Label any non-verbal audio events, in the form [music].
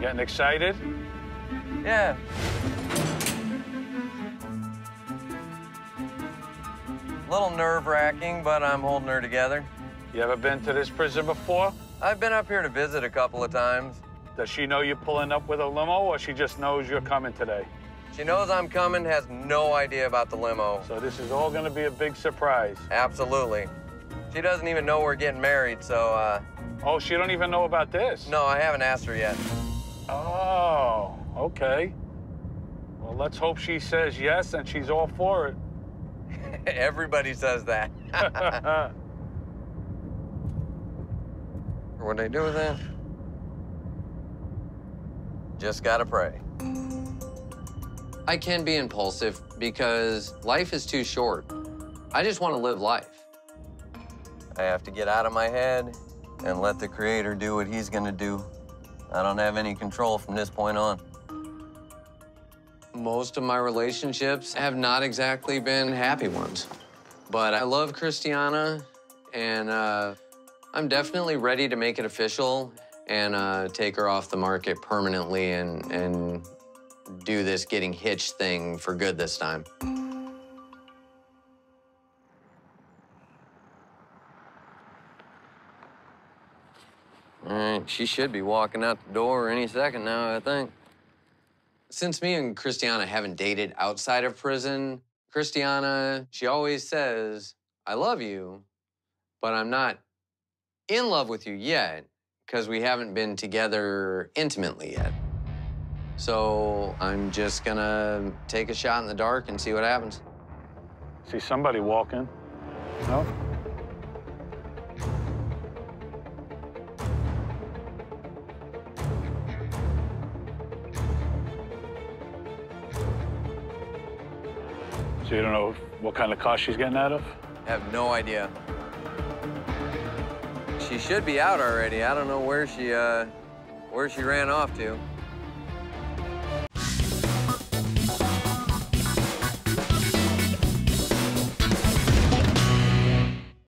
Getting excited? Yeah. A little nerve-wracking, but I'm holding her together. You ever been to this prison before? I've been up here to visit a couple of times. Does she know you're pulling up with a limo, or she just knows you're coming today? She knows I'm coming, has no idea about the limo. So this is all gonna be a big surprise. Absolutely. She doesn't even know we're getting married, so, uh... Oh, she don't even know about this? No, I haven't asked her yet. Oh, okay. Well, let's hope she says yes and she's all for it. [laughs] Everybody says that. [laughs] What'd I do with that? Just gotta pray. I can be impulsive because life is too short. I just want to live life. I have to get out of my head and let the Creator do what He's gonna do. I don't have any control from this point on. Most of my relationships have not exactly been happy ones. But I love Kristianna, and uh, I'm definitely ready to make it official and uh, take her off the market permanently and, and do this getting hitched thing for good this time. All right, she should be walking out the door any second now, I think. Since me and Kristianna haven't dated outside of prison, Kristianna, she always says, I love you, but I'm not in love with you yet because we haven't been together intimately yet. So I'm just gonna take a shot in the dark and see what happens. See somebody walking. No? So you don't know what kind of car she's getting out of? I have no idea. She should be out already. I don't know where she, uh, where she ran off to.